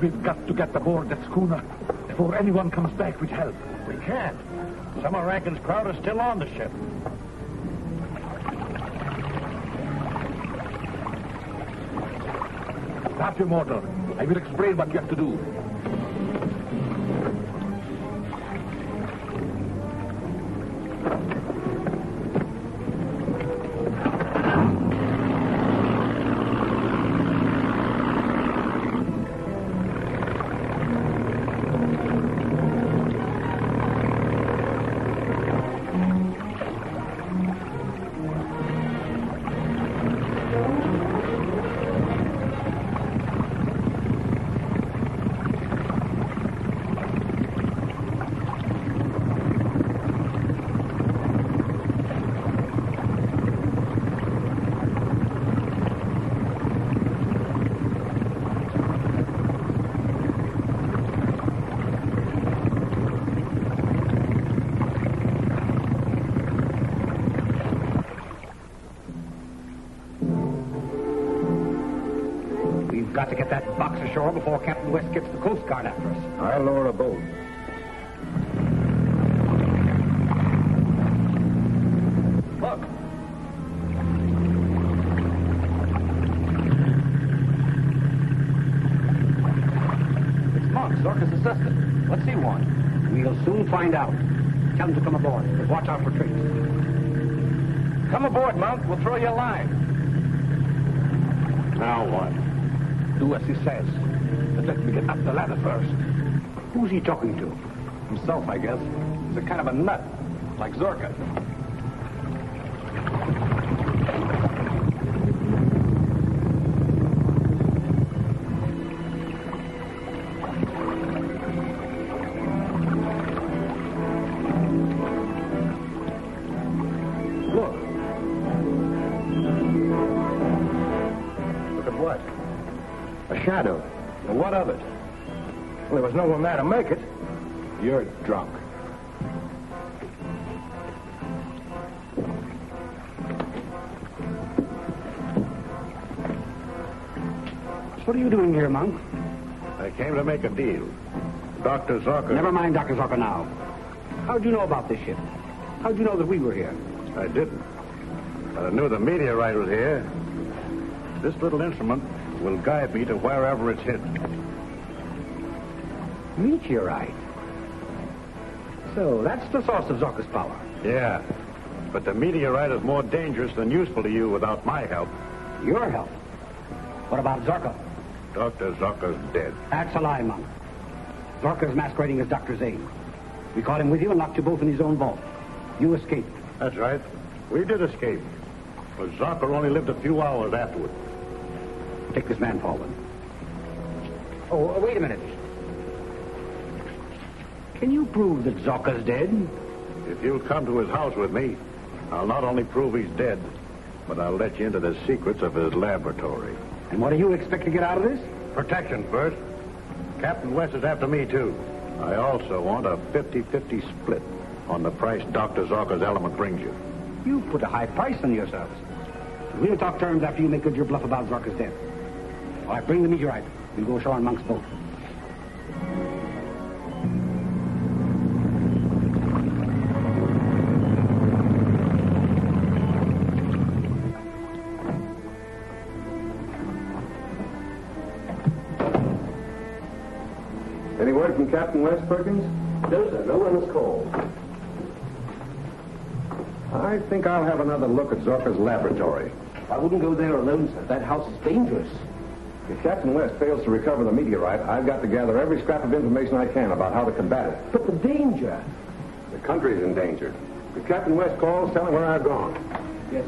we've got to get aboard that schooner before anyone comes back with help. We can't. Some of Rankin's crowd are still on the ship. Stop your motor. I will explain what you have to do. Got to get that box ashore before Captain West gets the Coast Guard after us. I'll lower a boat. Look. It's Monk, Zorka's assistant. What's he want? We'll soon find out. Tell him to come aboard, but watch out for tricks. Come aboard, Monk. We'll throw you a line. Now what? Do as he says. But let me get up the ladder first. Who's he talking to? Himself, I guess. He's a kind of a nut, like Zorka. Well, there was no one there to make it. You're drunk. What are you doing here, Monk? I came to make a deal. Dr. Zorka. Never mind Dr. Zorka now. How'd you know about this ship? How'd you know that we were here? I didn't. But I knew the meteorite was here. This little instrument will guide me to wherever it's hidden. Meteorite. So that's the source of Zorka's power. Yeah. But the meteorite is more dangerous than useful to you without my help. Your help? What about Zorka? Dr. Zorka's dead. That's a lie, Monk. Zorka's masquerading as Dr. Zane. We caught him with you and locked you both in his own vault. You escaped. That's right. We did escape. But Zorka only lived a few hours afterward. Take this man forward. Oh, wait a minute. Can you prove that Zorka's dead? If you'll come to his house with me, I'll not only prove he's dead, but I'll let you into the secrets of his laboratory. And what do you expect to get out of this? Protection first. Captain West is after me, too. I also want a 50-50 split on the price Dr. Zorka's element brings you. You put a high price on yourselves. We'll talk terms after you make good your bluff about Zorka's death. All right, bring the meteorite. We'll go ashore on Monk's boat. West, Perkins? No, sir. No one has called. I think I'll have another look at Zorka's laboratory. I wouldn't go there alone, sir. That house is dangerous. If Captain West fails to recover the meteorite, I've got to gather every scrap of information I can about how to combat it. But the danger. The country's in danger. If Captain West calls, tell him where I've gone. Yes.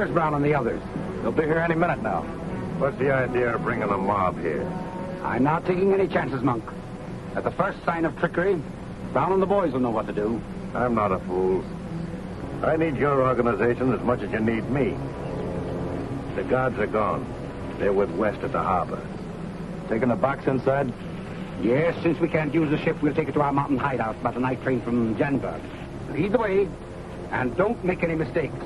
Where's Brown and the others? They'll be here any minute now. What's the idea of bringing a mob here? I'm not taking any chances, Monk. At the first sign of trickery, Brown and the boys will know what to do. I'm not a fool. I need your organization as much as you need me. The guards are gone. They're with West at the harbor. Taking the box inside? Yes, since we can't use the ship, we'll take it to our mountain hideout by the night train from Janberg. Lead the way, and don't make any mistakes.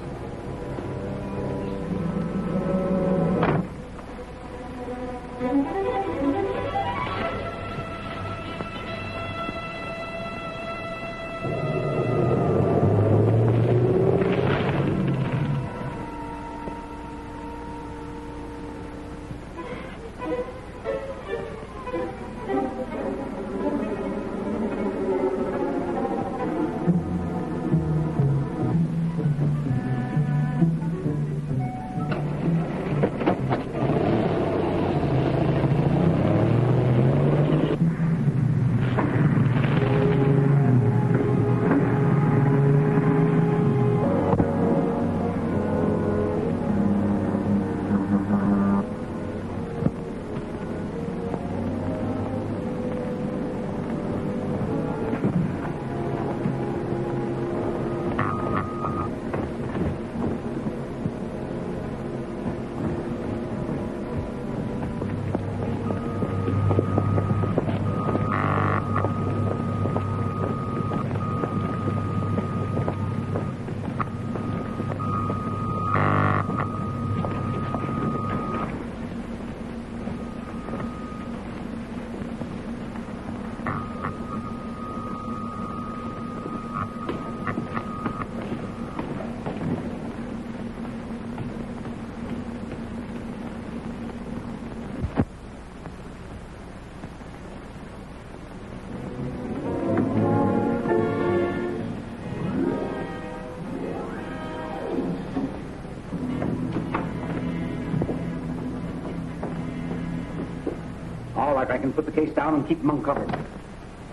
I can put the case down and keep Monk uncovered.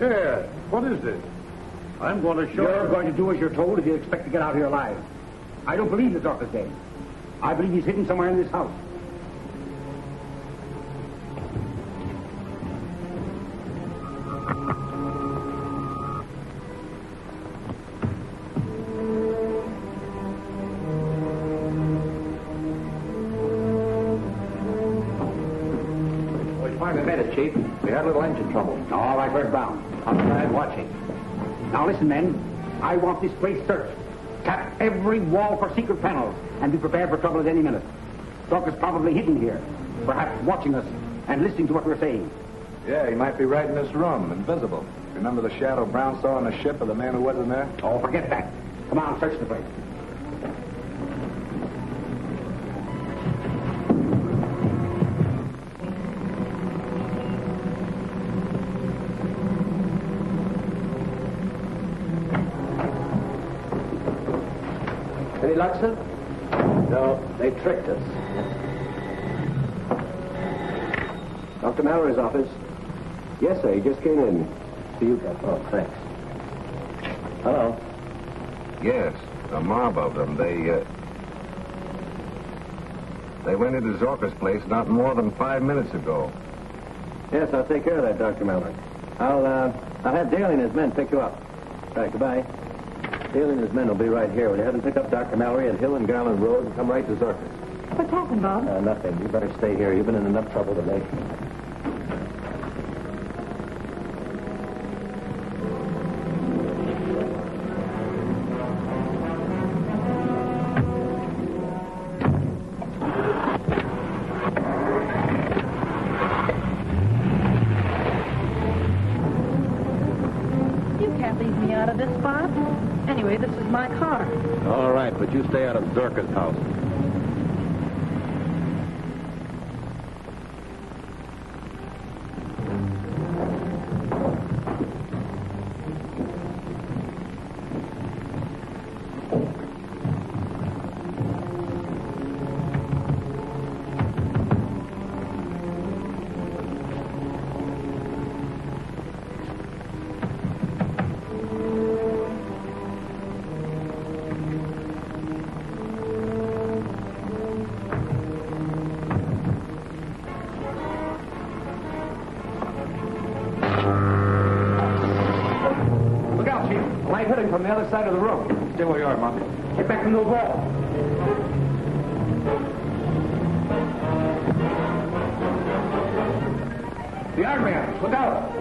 Yeah. What is this? I'm going to show You're you. going to do as you're told if you expect to get out here alive. I don't believe the doctor's dead. I believe he's hidden somewhere in this house. I want this place searched. Tap every wall for secret panels and be prepared for trouble at any minute. Zorka's probably hidden here, perhaps watching us and listening to what we're saying. Yeah, he might be right in this room, invisible. Remember the shadow Brown saw on the ship of the man who wasn't there? Oh, forget that. Come on, search the place. Any luck, sir? No, they tricked us. Dr. Mallory's office. Yes, sir. He just came in. See you, Captain. Oh, thanks. Hello. Yes, a mob of them. They, uh... They went into Zorka's place not more than five minutes ago. Yes, I'll take care of that, Dr. Mallory. I'll, uh, I'll have Daly and his men pick you up. All right, goodbye. Daly and his men will be right here. You have them pick up Dr. Mallory at Hill and Garland Road and come right to Zorka's? What's happened, Bob? Uh, nothing. You better stay here. You've been in enough trouble today. You can't leave me out of this spot. Anyway, this is my car. All right, but you stay out of Zorka's house. From the other side of the room. Stay where you are, Monty. Get back from the wall. The armor, look out.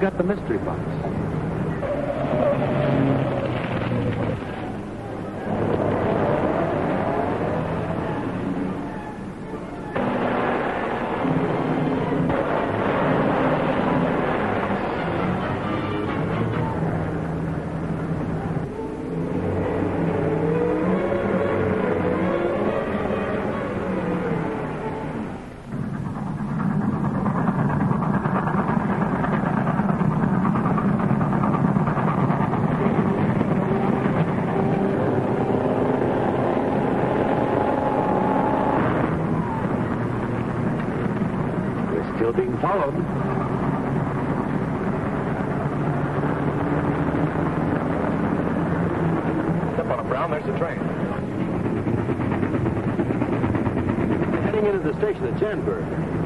Got the mystery box. On. There's the train. Heading into the station at Janburg.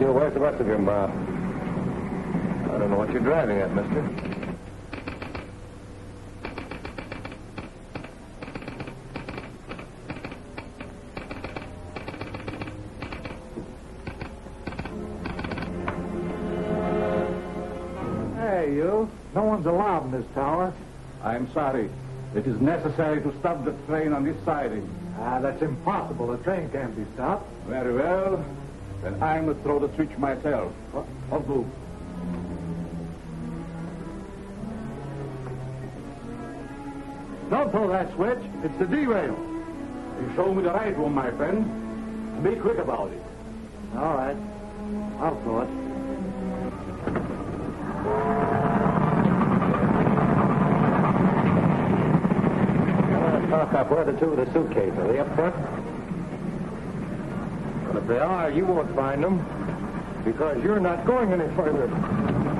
All right, you. Where's the rest of your mob? I don't know what you're driving at, mister. Hey, you. No one's allowed in this tower. I'm sorry. It is necessary to stop the train on this siding. Ah, that's impossible. The train can't be stopped. Very well. Then I'm to throw the switch myself. What? What do? Don't throw that switch. It's the derail. You show me the right one, my friend. Be quick about it. All right. I'll throw it. Talk up. Where the two of the suitcase? Are they up front? If they are, you won't find them because you're not going any further.